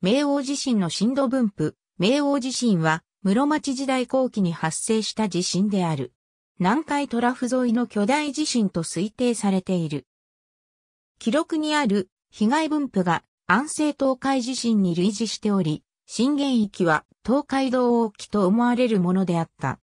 明王地震の震度分布。明王地震は室町時代後期に発生した地震である。南海トラフ沿いの巨大地震と推定されている。記録にある被害分布が安政東海地震に類似しており、震源域は東海道沖と思われるものであった。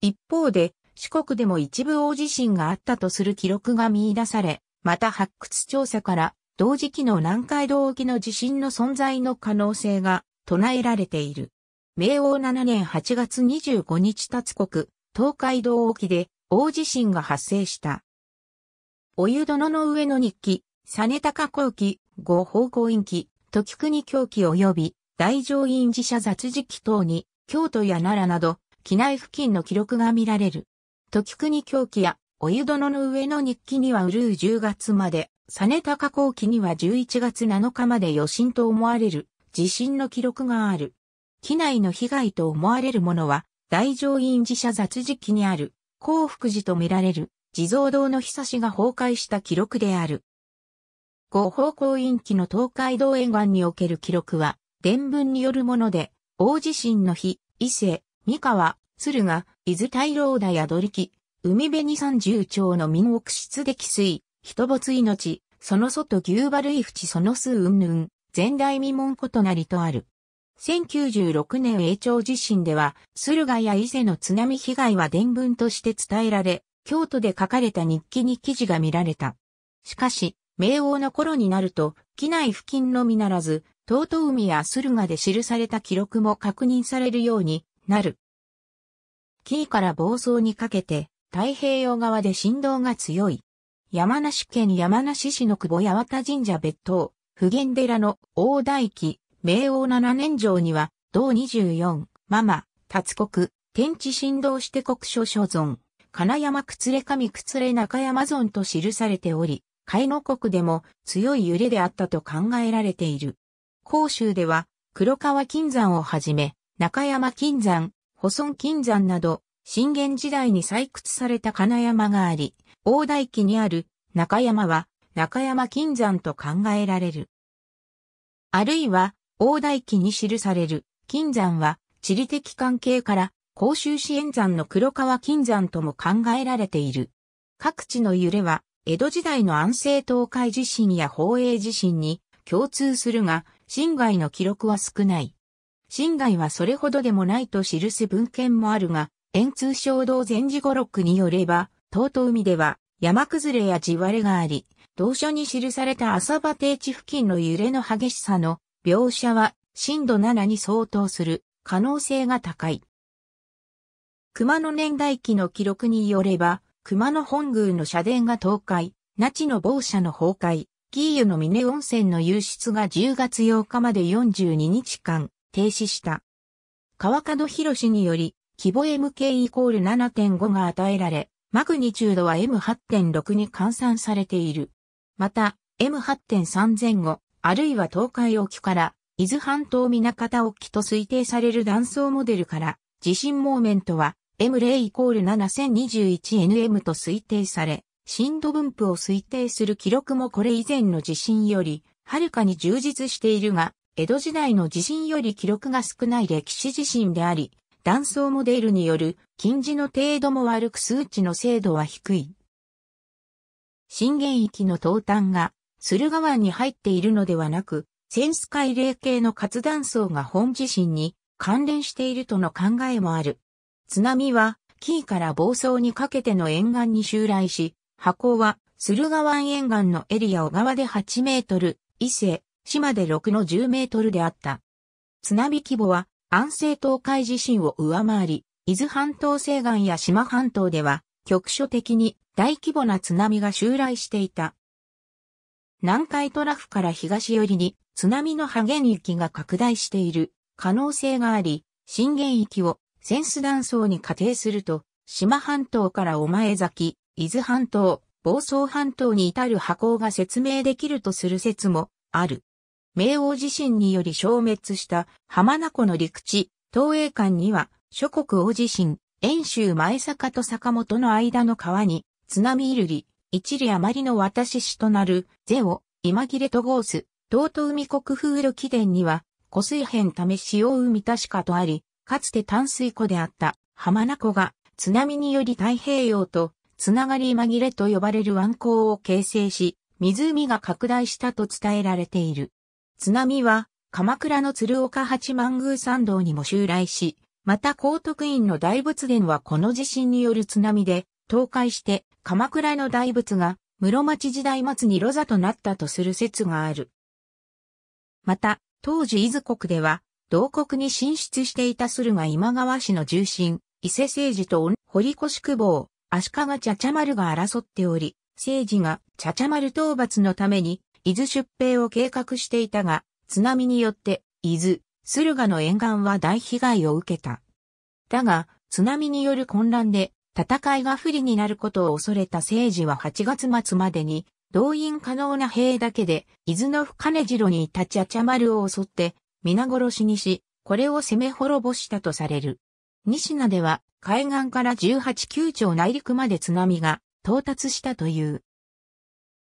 一方で、四国でも一部大地震があったとする記録が見出され、また発掘調査から同時期の南海道沖の地震の存在の可能性が唱えられている。明王7年8月25日達国、東海道沖で大地震が発生した。お湯殿の上の日記、実高後期、五方向院記、時国狂記及び大乗院寺社雑事記等に、京都や奈良など、機内付近の記録が見られる。時国狂記や、お湯殿の上の日記にはうるう10月まで、実高後期には11月7日まで余震と思われる地震の記録がある。機内の被害と思われるものは、大乗院寺社雑事記にある、幸福寺と見られる、地蔵堂の久しが崩壊した記録である。五方向院記の東海道沿岸における記録は、伝聞によるもので、大地震の日、伊勢、三河、鶴が、伊豆大老田宿力、海辺に三十町の民奥室的水、人没命、その外牛馬類淵その数云々、前代未聞ことなりとある。1096年永朝地震では、駿河や伊勢の津波被害は伝聞として伝えられ、京都で書かれた日記に記事が見られた。しかし、明王の頃になると、機内付近のみならず、東東海や駿河で記された記録も確認されるようになる。紀伊から房総にかけて、太平洋側で振動が強い。山梨県山梨市の久保八幡神社別当、普賢寺の大大記、明王七年城には、同24、ママ、達国、天地振動して国書所存、金山崩れ神崩れ中山尊と記されており、海の国でも強い揺れであったと考えられている。甲州では、黒川金山をはじめ、中山金山、保村金山など、震源時代に採掘された金山があり、大台記にある中山は中山金山と考えられる。あるいは大台記に記される金山は地理的関係から甲州支援山の黒川金山とも考えられている。各地の揺れは江戸時代の安政東海地震や宝永地震に共通するが、侵害の記録は少ない。侵害はそれほどでもないと記す文献もあるが、円通衝動前事語録によれば、東東海では山崩れや地割れがあり、同書に記された浅場低地付近の揺れの激しさの描写は震度7に相当する可能性が高い。熊野年代記の記録によれば、熊野本宮の社殿が倒壊、那智の某社の崩壊、ギーユの峰温泉の湧出が10月8日まで42日間停止した。川角博士により規模 MK イコール7.5が与えられ、マグニチュードは M8.6 に換算されている。また、M8.3 前後、あるいは東海沖から、伊豆半島南方沖と推定される断層モデルから、地震モーメントは M0 イコール 7021nm と推定され、震度分布を推定する記録もこれ以前の地震より、はるかに充実しているが、江戸時代の地震より記録が少ない歴史地震であり、断層モデルによる近似の程度も悪く数値の精度は低い。震源域の東端が駿河湾に入っているのではなく、センス海霊系の活断層が本地震に関連しているとの考えもある。津波は、キーから房総にかけての沿岸に襲来し、波高は、駿河湾沿岸のエリア小川で8メートル、伊勢、島で6の10メートルであった。津波規模は、安政東海地震を上回り、伊豆半島西岸や島半島では、局所的に大規模な津波が襲来していた。南海トラフから東寄りに津波の波源域が拡大している可能性があり、震源域をセンス断層に仮定すると、島半島から御前崎、伊豆半島、房総半島に至る波高が説明できるとする説もある。明王地震により消滅した浜名湖の陸地、東映館には諸国大地震、遠州前坂と坂本の間の川に津波いるり、一里余りの渡し市となるゼオ、今切れとゴース、東都海国風土記伝には、湖水辺ため潮海確かとあり、かつて淡水湖であった浜名湖が津波により太平洋とつながり紛れと呼ばれる湾口を形成し、湖が拡大したと伝えられている。津波は鎌倉の鶴岡八幡宮参道にも襲来し、また高徳院の大仏殿はこの地震による津波で倒壊して鎌倉の大仏が室町時代末にロザとなったとする説がある。また、当時伊豆国では、同国に進出していた駿河今川氏の重臣、伊勢政治と堀越久保、足利茶々丸が争っており、政治が茶々丸討伐のために、伊豆出兵を計画していたが、津波によって、伊豆、駿河の沿岸は大被害を受けた。だが、津波による混乱で、戦いが不利になることを恐れた政治は8月末までに、動員可能な兵だけで、伊豆の深根城にいた茶々丸を襲って、皆殺しにし、これを攻め滅ぼしたとされる。西名では、海岸から18九丁内陸まで津波が到達したという。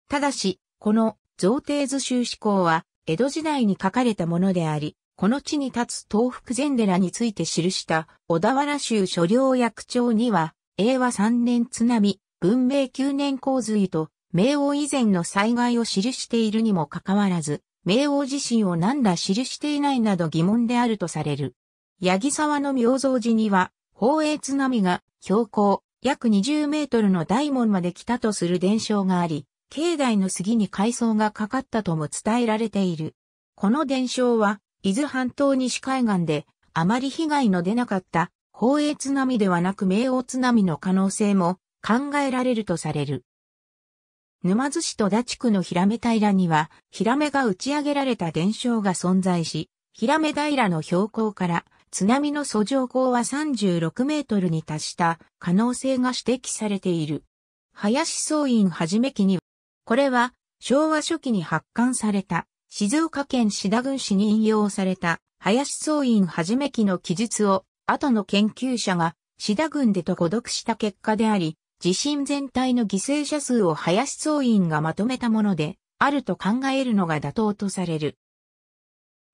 ただし、この造帝図集思考は、江戸時代に書かれたものであり、この地に立つ東福禅寺について記した小田原州所領役長には、永和3年津波、文明9年洪水と明王以前の災害を記しているにもかかわらず、明王自身を何ら記していないなど疑問であるとされる。八木沢の明蔵寺には、宝永津波が標高約20メートルの大門まで来たとする伝承があり、境内の杉に海藻がかかったとも伝えられている。この伝承は、伊豆半島西海岸であまり被害の出なかった宝永津波ではなく明王津波の可能性も考えられるとされる。沼津市戸田地区の平目平には、平目が打ち上げられた伝承が存在し、平目平の標高から津波の遡上高は36メートルに達した可能性が指摘されている。林総院はじめ期に、これは昭和初期に発刊された静岡県志田郡市に引用された林総院はじめ期の記述を後の研究者が志田郡でと誤読した結果であり、地震全体の犠牲者数を林総員がまとめたもので、あると考えるのが妥当とされる。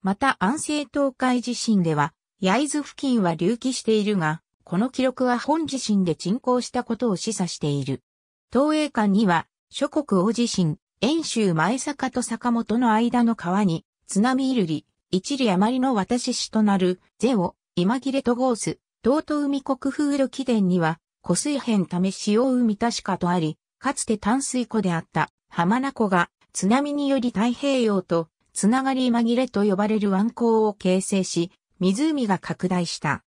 また安政東海地震では、焼津付近は隆起しているが、この記録は本地震で沈降したことを示唆している。東映館には、諸国大地震、遠州前坂と坂本の間の川に、津波いるり、一里余りの私市となる、ゼオ、今切れとゴース、東都海国風土記伝には、湖水辺ため潮海確かとあり、かつて淡水湖であった浜名湖が津波により太平洋とつながり紛れと呼ばれる湾口を形成し、湖が拡大した。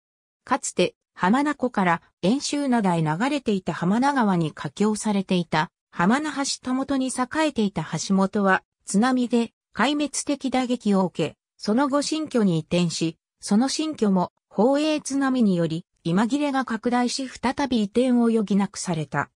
かつて浜名湖から遠州灘へ流れていた浜名川に架橋されていた浜名橋ともとに栄えていた橋本は津波で壊滅的打撃を受け、その後新居に移転し、その新居も宝永津波により今切れが拡大し再び移転を余儀なくされた。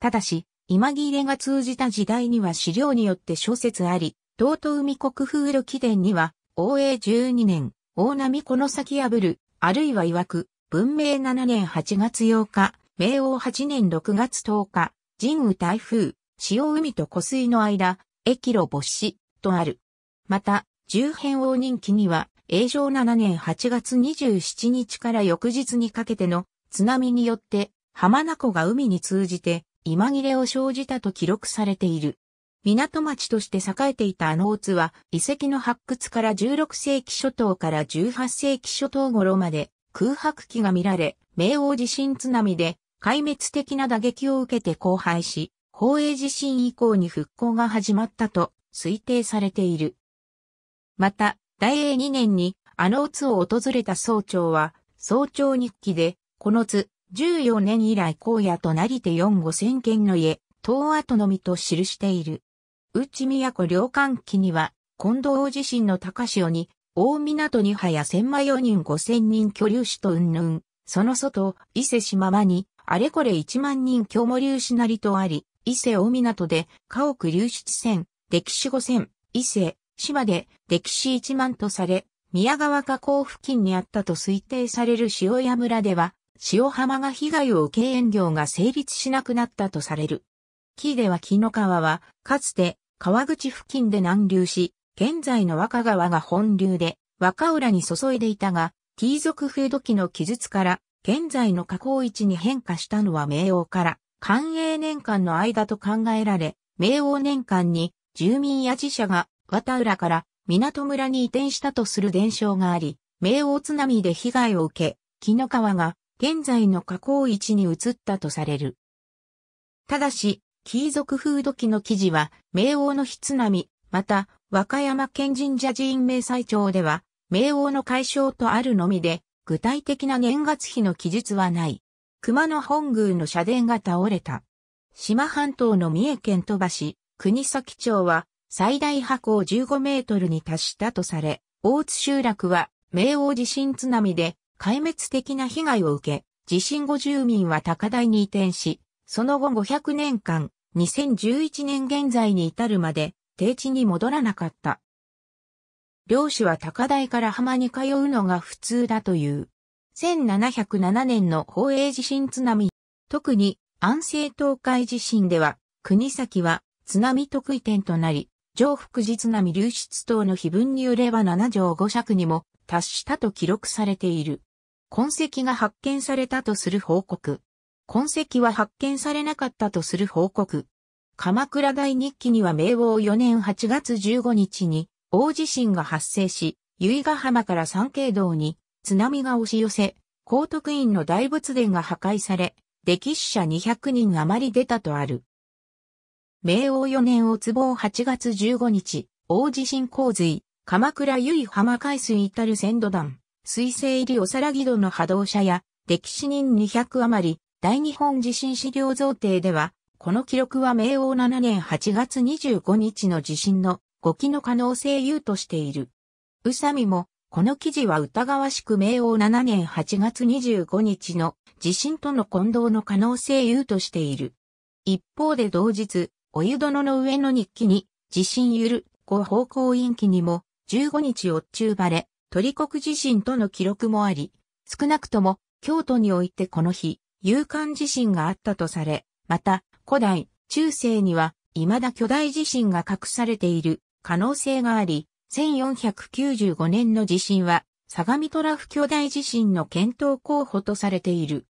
ただし、今切れが通じた時代には資料によって諸説あり、東都海国風土記伝には、応永12年、大波この先破る、あるいは曰く、文明7年8月8日、明王8年6月10日、神雨台風、潮海と湖水の間、駅路没死、とある。また、重変王人記には、永正7年8月27日から翌日にかけての津波によって浜名湖が海に通じて今切れを生じたと記録されている。港町として栄えていたあの大津は遺跡の発掘から16世紀初頭から18世紀初頭頃まで空白期が見られ、明王地震津波で壊滅的な打撃を受けて荒廃し、宝永地震以降に復興が始まったと推定されている。また、大英2年にあの津を訪れた総長は、総長日記で、この津、14年以来荒野となりて4五千軒の家、東跡のみと記している。内都領館記には、近藤大地震の高潮に、大港にはや千万四人五千人居留士とうんぬん、その外、伊勢島間に、あれこれ一万人居も留士なりとあり、伊勢大港で、家屋流出船、歴史五千、伊勢、島で歴史一万とされ、宮川河口付近にあったと推定される塩屋村では、塩浜が被害を受け園業が成立しなくなったとされる。木では木の川は、かつて川口付近で南流し、現在の若川が本流で、若浦に注いでいたが、T 族風土期の記述から、現在の河口位置に変化したのは明王から、寛永年間の間と考えられ、明王年間に住民や自社が綿浦から港村に移転したとする伝承があり、明王津波で被害を受け、木の川が現在の河口位置に移ったとされる。ただし、貴族風土記の記事は、明王の筆津波、また、和歌山県神社寺院明細町では、明王の解消とあるのみで、具体的な年月日の記述はない。熊野本宮の社殿が倒れた。島半島の三重県鳥羽市、国崎町は、最大波高15メートルに達したとされ、大津集落は、明王地震津波で、壊滅的な被害を受け、地震後住民は高台に移転し、その後500年間、2011年現在に至るまで、低地に戻らなかった。漁師は高台から浜に通うのが普通だという。1707年の宝永地震津波、特に安政東海地震では、国崎は津波得意点となり、上福寺津波流出等の碑文によれば7条5尺にも達したと記録されている。痕跡が発見されたとする報告。痕跡は発見されなかったとする報告。鎌倉大日記には明王4年8月15日に大地震が発生し、由比ヶ浜から三景道に津波が押し寄せ、高徳院の大仏殿が破壊され、歴史者200人余り出たとある。明王4年を壺8月15日、大地震洪水、鎌倉由比浜海水至る鮮度団、水星入りおさらぎ戸の波動車や、歴史人200余り、大日本地震資料贈呈では、この記録は明王7年8月25日の地震の誤記の可能性有としている。宇佐美も、この記事は疑わしく明王7年8月25日の地震との混同の可能性有としている。一方で同日、お湯殿の上の日記に、地震ゆる、五方向陰記にも、15日おっちゅうばれ、鳥国地震との記録もあり、少なくとも、京都においてこの日、勇敢地震があったとされ、また、古代、中世には、未だ巨大地震が隠されている可能性があり、1495年の地震は、相模トラフ巨大地震の検討候補とされている。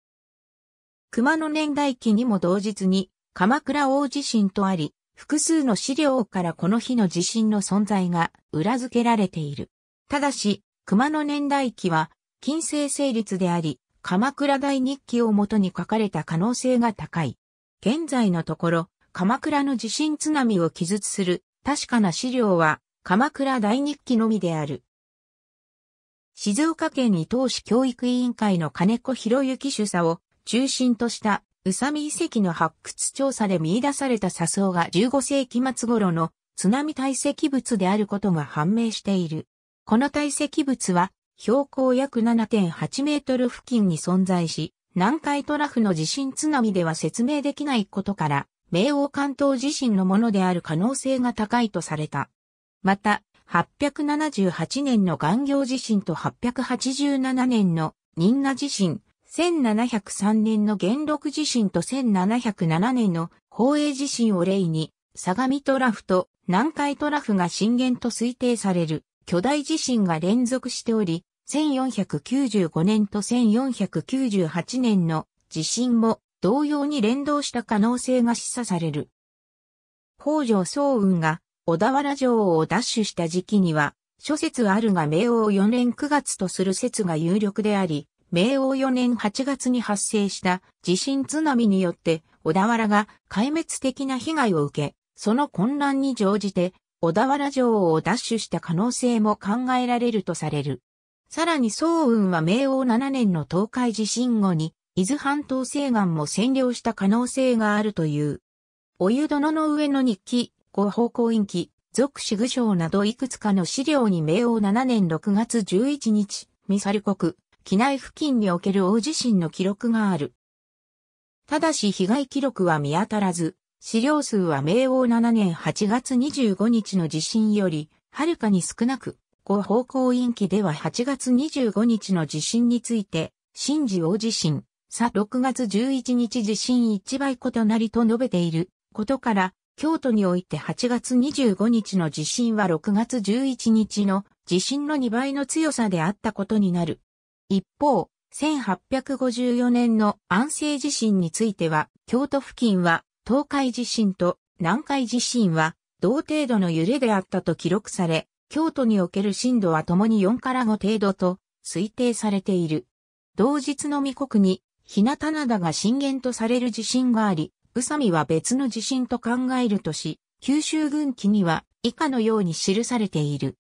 熊野年代記にも同日に、鎌倉大地震とあり、複数の資料からこの日の地震の存在が裏付けられている。ただし、熊野年代記は、近世成立であり、鎌倉大日記をもとに書かれた可能性が高い。現在のところ、鎌倉の地震津波を記述する確かな資料は鎌倉大日記のみである。静岡県伊東市教育委員会の金子博之主査を中心とした宇佐美遺跡の発掘調査で見出された砂層が15世紀末頃の津波堆積物であることが判明している。この堆積物は標高約7.8メートル付近に存在し、南海トラフの地震津波では説明できないことから、明王関東地震のものである可能性が高いとされた。また、878年の岩行地震と887年の仁和地震、1703年の元禄地震と1707年の宝永地震を例に、相模トラフと南海トラフが震源と推定される巨大地震が連続しており、1495年と1498年の地震も同様に連動した可能性が示唆される。北条早雲が小田原城を奪取した時期には、諸説あるが明王4年9月とする説が有力であり、明王4年8月に発生した地震津波によって小田原が壊滅的な被害を受け、その混乱に乗じて小田原城を奪取した可能性も考えられるとされる。さらに宋雲は明王7年の東海地震後に、伊豆半島西岸も占領した可能性があるという。お湯殿の上の日記、五方向陰記、属死具章などいくつかの資料に明王7年6月11日、ミサル国、機内付近における大地震の記録がある。ただし被害記録は見当たらず、資料数は明王7年8月25日の地震より、はるかに少なく、五方向陰記では8月25日の地震について、新寺大地震、さ6月11日地震1倍異なりと述べていることから、京都において8月25日の地震は6月11日の地震の2倍の強さであったことになる。一方、1854年の安政地震については、京都付近は東海地震と南海地震は同程度の揺れであったと記録され、京都における震度は共に4から5程度と推定されている。同日の未国に、日向灘が震源とされる地震があり、宇佐美は別の地震と考えるとし、九州軍記には以下のように記されている。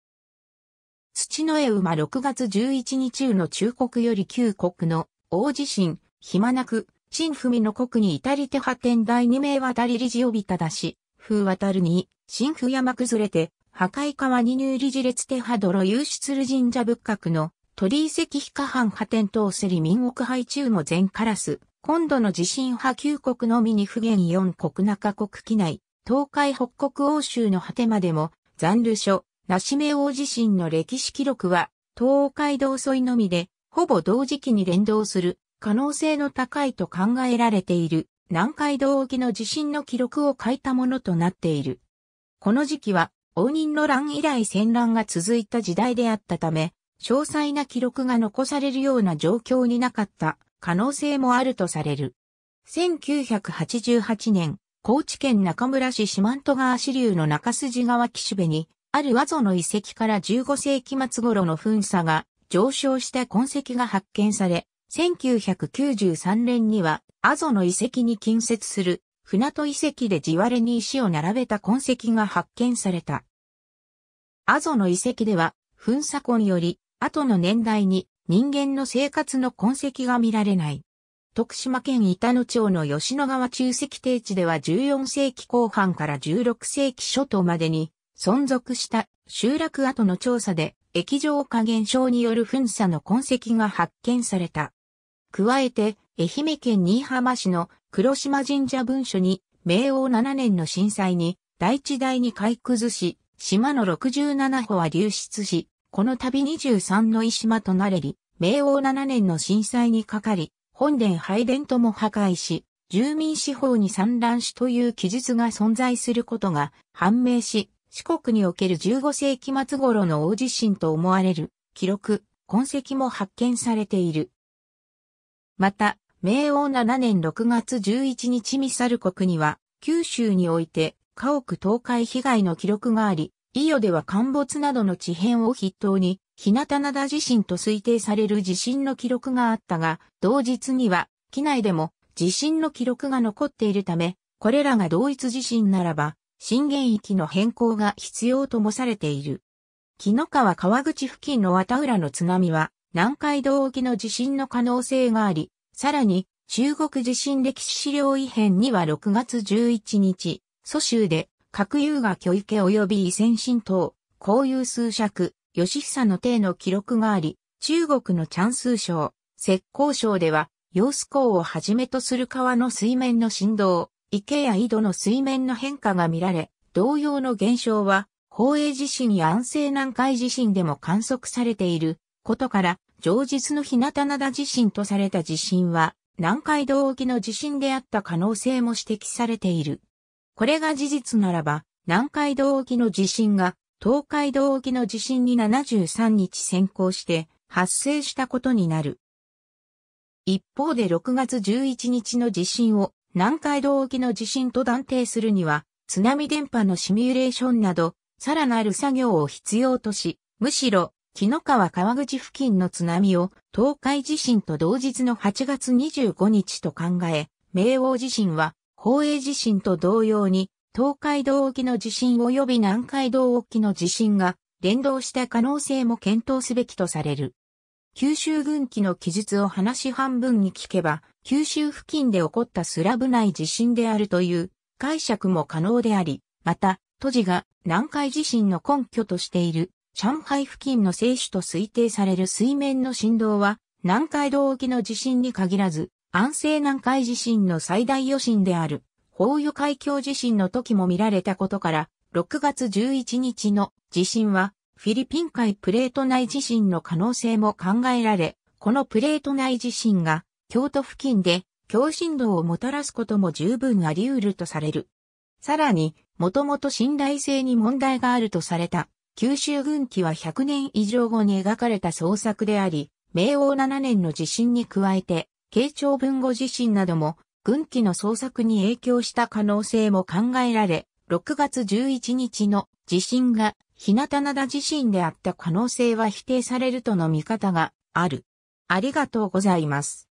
土の絵馬6月11日の中国より旧国の大地震、暇なく、新文の国に至りて派天第二名渡り理事をびただし、風渡るに、新風山崩れて、破壊川に入理事列手波泥有出る神社仏閣の鳥居石非下藩派天等せり民国配中も全カラス、今度の地震波旧国のみに不言四国中国機内、東海北国欧州の果てまでも、残留所、なしめ大地震の歴史記録は、東海道沿いのみで、ほぼ同時期に連動する可能性の高いと考えられている南海道沖の地震の記録を書いたものとなっている。この時期は応仁の乱以来戦乱が続いた時代であったため、詳細な記録が残されるような状況になかった可能性もあるとされる。1988年、高知県中村市四万十川支流の中筋川岸辺に、ある和ゾの遺跡から15世紀末頃の噴砂が上昇した痕跡が発見され、1993年には、阿蘇の遺跡に近接する船戸遺跡で地割れに石を並べた痕跡が発見された。阿蘇の遺跡では、噴砂痕より、後の年代に人間の生活の痕跡が見られない。徳島県板野町の吉野川中石低地では14世紀後半から16世紀初頭までに存続した集落跡の調査で液状化現象による噴砂の痕跡が発見された。加えて、愛媛県新居浜市の黒島神社文書に、明王7年の震災に、大地大に買い崩し、島の67歩は流出し、この度23の石島となれり、明王7年の震災にかかり、本殿拝殿とも破壊し、住民司法に散乱しという記述が存在することが判明し、四国における15世紀末頃の大地震と思われる記録、痕跡も発見されている。また、明王7年6月11日ミサル国には、九州において家屋倒壊被害の記録があり、伊予では陥没などの地変を筆頭に、日向灘地震と推定される地震の記録があったが、同日には、機内でも地震の記録が残っているため、これらが同一地震ならば、震源域の変更が必要ともされている。木の川川口付近の綿浦の津波は、南海道沖の地震の可能性があり、さらに、中国地震歴史資料異変には6月11日、蘇州で核融が巨池及び異戦神道、交友数尺、吉久の帝の記録があり、中国のチャンス省、石膏省では、揚子港をはじめとする川の水面の振動、池や井戸の水面の変化が見られ、同様の現象は、宝永地震や安政南海地震でも観測されていることから、上日の日向灘地震とされた地震は、南海道沖の地震であった可能性も指摘されている。これが事実ならば、南海道沖の地震が東海道沖の地震に73日先行して発生したことになる。一方で6月11日の地震を南海道沖の地震と断定するには、津波電波のシミュレーションなど、さらなる作業を必要とし、むしろ、木の川川口付近の津波を東海地震と同日の8月25日と考え、明王地震は宝永地震と同様に、東海道沖の地震及び南海道沖の地震が連動した可能性も検討すべきとされる。九州軍機の記述を話半分に聞けば、九州付近で起こったスラブ内地震であるという解釈も可能であり、また、都事が南海地震の根拠としている上海付近の静止と推定される水面の振動は南海道沖の地震に限らず安政南海地震の最大余震である、宝与海峡地震の時も見られたことから、6月11日の地震は、フィリピン海プレート内地震の可能性も考えられ、このプレート内地震が、京都付近で強振動をもたらすことも十分あり得るとされる。さらに、もともと信頼性に問題があるとされた九州軍記は100年以上後に描かれた創作であり、明王7年の地震に加えて、慶長文後地震なども軍機の捜索に影響した可能性も考えられ、6月11日の地震が日向灘地震であった可能性は否定されるとの見方がある。ありがとうございます。